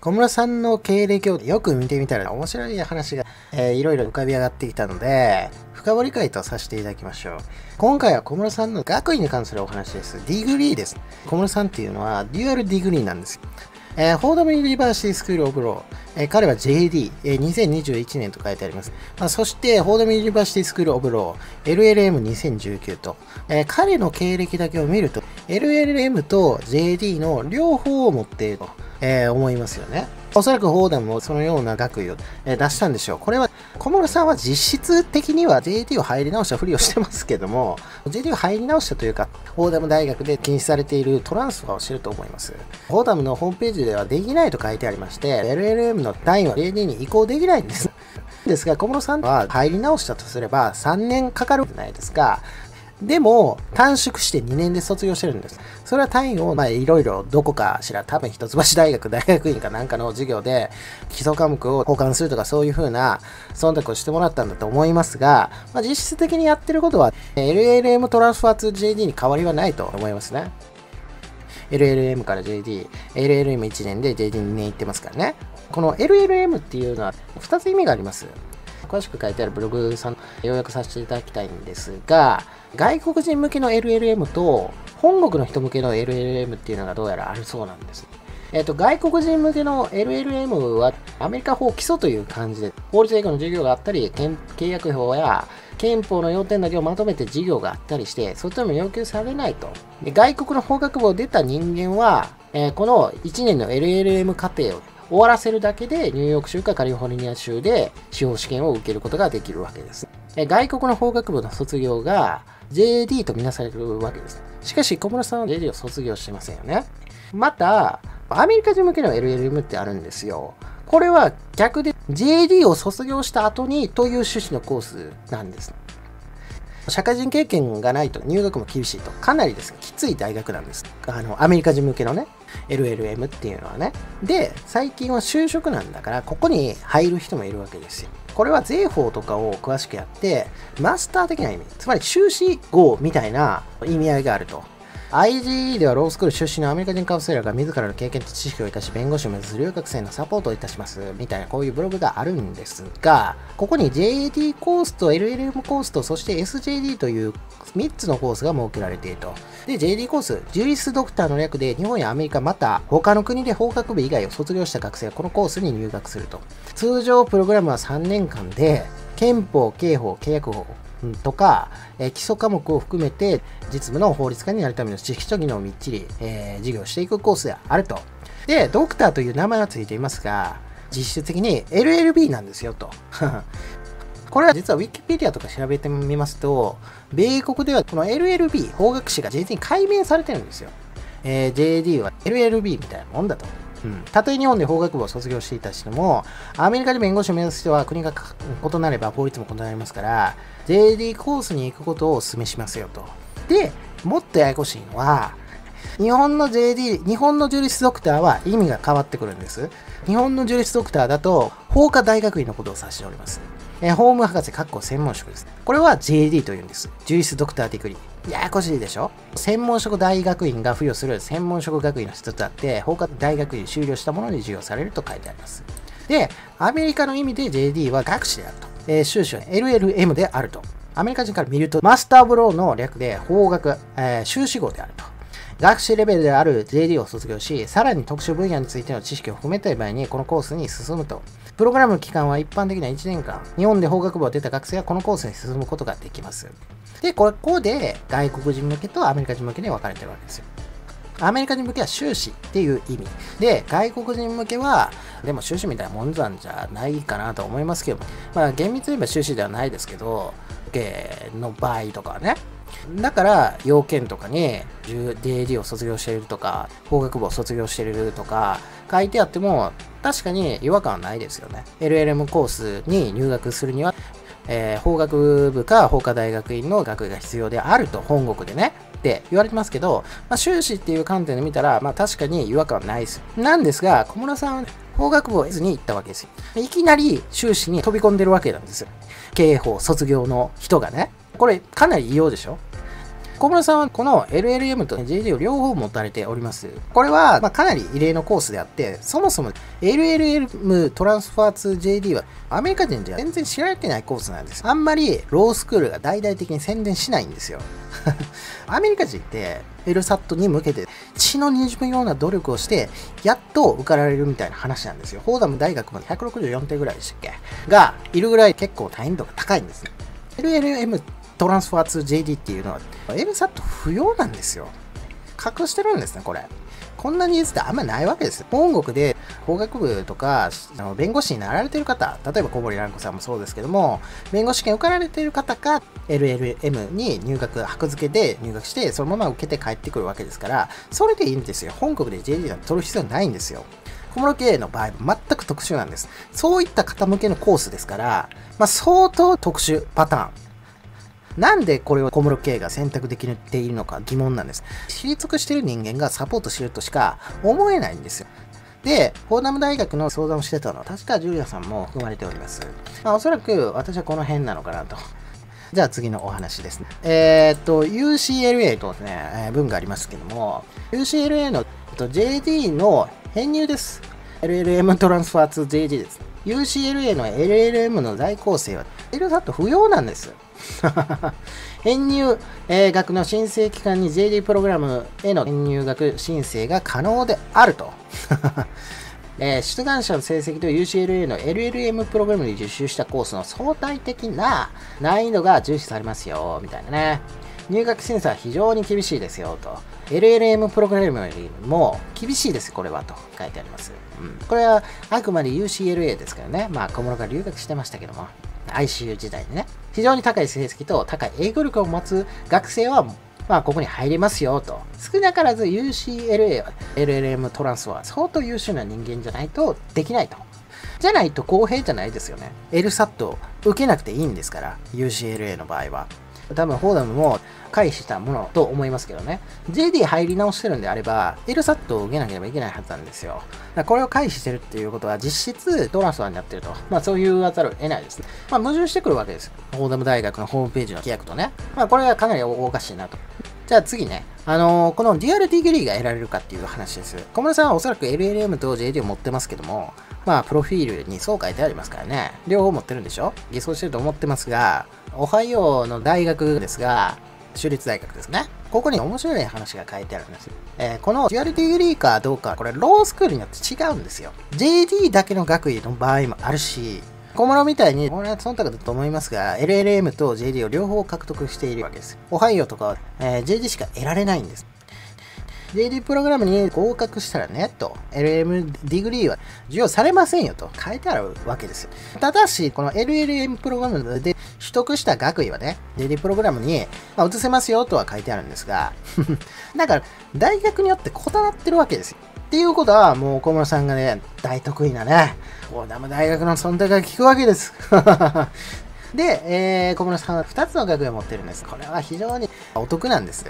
小室さんの経歴をよく見てみたら面白い話が、えー、いろいろ浮かび上がってきたので、深掘り会とさせていただきましょう。今回は小室さんの学位に関するお話です。 degree です。小室さんっていうのは dual degree なんです。えー、 Fordham University School of Law、えー、彼は JD、えー、2021年と書いてあります。まあ、そして、 Fordham University School of Law、LLM2019 と、えー、彼の経歴だけを見ると、LLM と JD の両方を持っていると。えー、思いますよね。おそらくフォーダムもそのような学位を、出したんでしょう。これは、小室さんは実質的には JT を入り直したふりをしてますけども、JT を入り直したというか、フォーダム大学で禁止されているトランスファーをしてると思います。フォーダムのホームページではできないと書いてありまして、LLM の単位は JD に移行できないんです。ですが、小室さんは入り直したとすれば3年かかるじゃないですか。でも、短縮して2年で卒業してるんです。それは単位を、まあ、いろいろどこかしら、多分一橋大学、大学院かなんかの授業で、基礎科目を交換するとかそういう風な忖度をしてもらったんだと思いますが、まあ、実質的にやってることは、LLM トランスファーツ JD に変わりはないと思いますね。LLM から JD、LLM1 年で JD2 年行ってますからね。この LLM っていうのは2つ意味があります。詳しく書いてあるブログさん、要約させていただきたいんですが、外国人向けの LLM と本国の人向けの LLM っていうのがどうやらあるそうなんです。えっ、と、外国人向けの LLM はアメリカ法基礎という感じで、法律英語の授業があったり、契約法や憲法の要点だけをまとめて授業があったりして、そっちも要求されないと。で外国の法学部を出た人間は、えー、この1年の LLM 課程を終わらせるだけでニューヨーク州かカリフォルニア州で司法試験を受けることができるわけです。外国の法学部の卒業が JD とみなされるわけです。しかし小室さんは JD を卒業してませんよね。また、アメリカ人向けの LLM ってあるんですよ。これは逆で JD を卒業した後にという趣旨のコースなんです。社会人経験がないと入学も厳しいと、かなりですね、きつい大学なんです。あの、アメリカ人向けのね、LLM っていうのはね。で、最近は就職なんだから、ここに入る人もいるわけですよ。これは税法とかを詳しくやって、マスター的な意味、つまり修士号みたいな意味合いがあると。IGE ではロースクール出身のアメリカ人カウンセラーが自らの経験と知識を生かし弁護士を目指す留学生のサポートをいたしますみたいなこういうブログがあるんですが、ここに JD コースと LLM コースとそして SJD という3つのコースが設けられていると。で、JD コース、ジュリスドクターの略で日本やアメリカまた他の国で法学部以外を卒業した学生はこのコースに入学すると。通常プログラムは3年間で憲法、刑法、契約法、とか、え基礎科目を含めて実務の法律家になるための知識と技能をみっちり、えー、授業していくコースであると。で、ドクターという名前はついていますが、実質的に LLB なんですよと。これは実は Wikipedia とか調べてみますと、米国ではこの LLB、法学士が JD に解明されてるんですよ。えー、JD は LLB みたいなもんだと。うん、たとえ日本で法学部を卒業していた人も、アメリカで弁護士を目指す人は国が異なれば法律も異なりますから、JD コースに行くことをお勧めしますよと。で、もっとややこしいのは、日本の JD、日本の Juris Doctor は意味が変わってくるんです。日本の Juris Doctor だと、法科大学院のことを指しております。え、法務博士、括弧専門職です。これは JD と言うんです。 Juris Doctor degree。ややこしいでしょ？専門職大学院が付与する専門職学位の一つだって、法科大学院修了したものに授与されると書いてあります。で、アメリカの意味で JD は学士であると。えー、修士は LLM であると。アメリカ人から見ると、マスターブローの略で法学、えー、修士号であると。学士レベルである JD を卒業し、さらに特殊分野についての知識を含めたい場合に、このコースに進むと。プログラム期間は一般的には1年間。日本で法学部を出た学生はこのコースに進むことができます。で、こ、ここで外国人向けとアメリカ人向けに分かれてるわけですよ。アメリカ人向けは修士っていう意味。で、外国人向けは、でも修士みたいなもんなんじゃないかなと思いますけど、まあ厳密に言えば修士ではないですけど、の場合とかはね、だから、要件とかに、DAD を卒業しているとか、法学部を卒業しているとか、書いてあっても、確かに違和感はないですよね。LLM コースに入学するには、えー、法学部か法科大学院の学位が必要であると、本国でね。って言われてますけど、まあ、修士っていう観点で見たら、まあ確かに違和感はないです。なんですが、小室さんは、ね、法学部を得ずに行ったわけですよ。いきなり修士に飛び込んでるわけなんですよ。経営法卒業の人がね。これかなり異様でしょ？小室さんはこの LLM と JD を両方持たれております。これは、まかなり異例のコースであって、そもそも LLM トランスファーツ JD はアメリカ人じゃ全然知られてないコースなんです。あんまりロースクールが大々的に宣伝しないんですよ。アメリカ人って LSAT に向けて血のにじむような努力をして、やっと受かられるみたいな話なんですよ。フォーダム大学まで164点ぐらいでしたっけ？が、いるぐらい結構難易度が高いんですね。LLM トランスファーツ JD っていうのは LSAT 不要なんですよ。隠してるんですね、これ。こんなニーズってあんまないわけです。本国で法学部とかあの弁護士になられてる方、例えば小堀蘭子さんもそうですけども、弁護士権受かられてる方が LLM に入学、箔付けで入学して、そのまま受けて帰ってくるわけですから、それでいいんですよ。本国で JD なんて取る必要ないんですよ。小室系の場合、全く特殊なんです。そういった方向けのコースですから、まあ、相当特殊パターン。なんでこれを小室圭が選択できているのか疑問なんです。知り尽くしている人間がサポートしてるとしか思えないんですよ。で、フォーダム大学の相談をしてたのは、確かジュリアさんも含まれております。まあ、おそらく私はこの辺なのかなと。じゃあ次のお話ですね。えー、っと、UCLA とね、えー、文がありますけども、UCLA のえっと JD の編入です。LLM トランスファーツ JD です。UCLA の LLM の在校生は LSAT 不要なんです。編入、えー、学の申請期間に JD プログラムへの編入学申請が可能であると。えー、出願者の成績と UCLA の LLM プログラムで受修したコースの相対的な難易度が重視されますよ、みたいなね。入学審査は非常に厳しいですよ、と。LLM プログラムよりも厳しいです、これは、と書いてあります。うん、これはあくまで UCLA ですからね。まあ、小室が留学してましたけども。ICU 時代でね、非常に高い成績と高い英語力を持つ学生は、まあ、ここに入りますよと。少なからず UCLA は LLM トランスは相当優秀な人間じゃないとできないと。じゃないと公平じゃないですよね。LSAT を受けなくていいんですから、UCLA の場合は。多分、フォーダムも回避したものと思いますけどね。JD 入り直してるんであれば、LSAT を受けなければいけないはずなんですよ。だこれを回避してるっていうことは、実質トランスファーになってると。まあ、そういうわざるを得ないですね。まあ、矛盾してくるわけです。フォーダム大学のホームページの規約とね。まあ、これはかなりおかしいなと。じゃあ次ね、あのー、この dual degree が得られるかっていう話です。小室さんはおそらく LLM と JD を持ってますけども、まあ、プロフィールにそう書いてありますからね。両方持ってるんでしょ？偽装してると思ってますが、オハイオの大学ですが、州立大学ですね。ここに面白い話が書いてあるんです。えー、この dual degree かどうか、これロースクールによって違うんですよ。JD だけの学位の場合もあるし、小室みたいに、これは忖度だと思いますが、LLM と JD を両方獲得しているわけです。オハイオとかは、えー、JD しか得られないんです。JD プログラムに合格したらね、と、LLM ディグリーは授与されませんよと書いてあるわけです。ただし、この LLM プログラムで取得した学位はね、JD プログラムに、ま、移せますよとは書いてあるんですが、だから、大学によって異なってるわけですよ。っていうことは、もう小室さんがね、大得意なね、フォーダム大学の存在が効くわけです。で、えー、小室さんは2つの学位を持ってるんです。これは非常にお得なんです。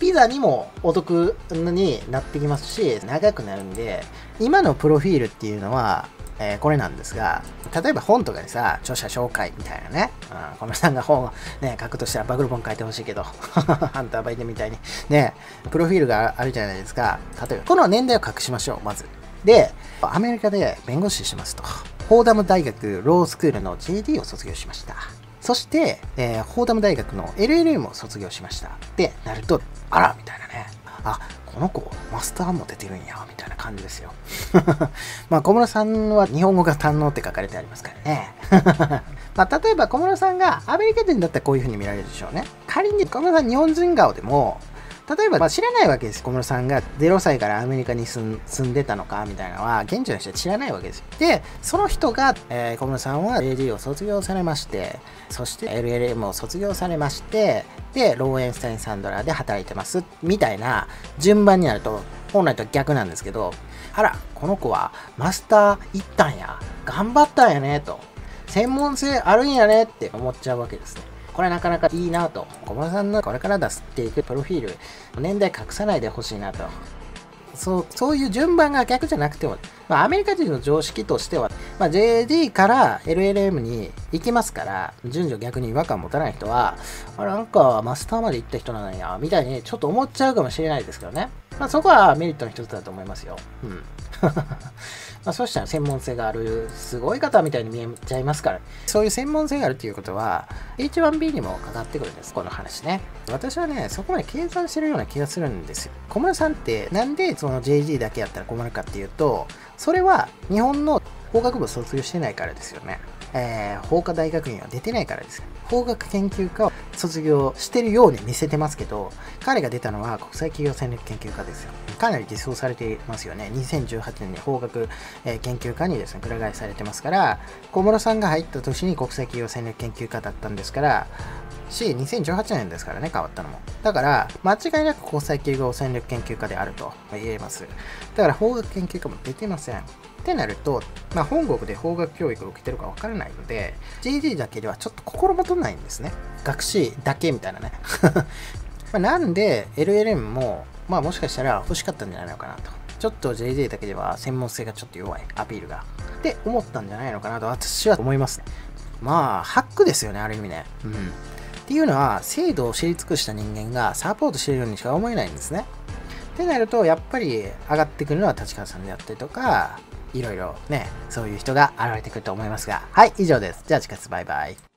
ビザにもお得になってきますし、長くなるんで、今のプロフィールっていうのは、えー、これなんですが、例えば本とかにさ、著者紹介みたいなね、うん、小室さんが本をね、書くとしたらバグル本書いてほしいけど、ハンターバイデンみたいに、ね、プロフィールがあるじゃないですか。例えば、この年代を隠しましょう、まず。で、アメリカで弁護士しますと。フォーダム大学ロースクールの JD を卒業しました。そして、えー、フォーダム大学の LLM を卒業しました。ってなると、あらみたいなね。あ、この子、マスターも出てるんや、みたいな感じですよ。まあ、小室さんは日本語が堪能って書かれてありますからね。まあ、例えば小室さんがアメリカ人だったらこういう風に見られるでしょうね。仮に小室さん日本人顔でも、例えば、まあ、知らないわけです。小室さんが0歳からアメリカに住んでたのかみたいなのは、現地の人は知らないわけですよ。で、その人が、えー、小室さんは AD を卒業されまして、そして LLM を卒業されまして、で、ローエンスタイン・サンドラーで働いてます、みたいな順番になると、本来とは逆なんですけど、あら、この子はマスター行ったんや、頑張ったんやね、と。専門性あるんやねって思っちゃうわけですね。これなかなかいいなと。小室さんのこれから出していくプロフィール、年代隠さないでほしいなと。そうそういう順番が逆じゃなくても、まあ、アメリカ人の常識としては、まあ、JD から LLM に行きますから順序逆に違和感持たない人はあなんかマスターまで行った人なんやみたいにちょっと思っちゃうかもしれないですけどね、まあ、そこはメリットの一つだと思いますよ。うん まあ、そうしたら専門性がある、すごい方みたいに見えちゃいますから、そういう専門性があるということは、H1B にもかかってくるんです、この話ね。私はね、そこまで計算してるような気がするんですよ。小室さんって、なんでその JG だけやったら困るかっていうと、それは日本の法学部卒業してないからですよね。えー、法科大学院は出てないからです。法学研究科を卒業してるように見せてますけど、彼が出たのは国際企業戦略研究科ですよ。かなり実装されていますよね。2018年に法学、えー、研究科にですね、くら替えされてますから、小室さんが入った年に国際企業戦略研究科だったんですから、し、2018年ですからね、変わったのも。だから、間違いなく国際企業戦略研究科であると言えます。だから、法学研究科も出てません。ってなると、まあ、本国で法学教育を受けてるかわからないので、JD だけではちょっと心もとないんですね。学士だけみたいなね。まなんで LLM も、まあもしかしたら欲しかったんじゃないのかなと。ちょっと JD だけでは専門性がちょっと弱い、アピールが。って思ったんじゃないのかなと私は思いますね。まあ、ハックですよね、ある意味ね。うん。っていうのは、制度を知り尽くした人間がサポートしてるようにしか思えないんですね。ってなると、やっぱり上がってくるのは立川さんであったりとか、いろいろね、そういう人が現れてくると思いますが。はい、以上です。じゃあ、近くバイバイ。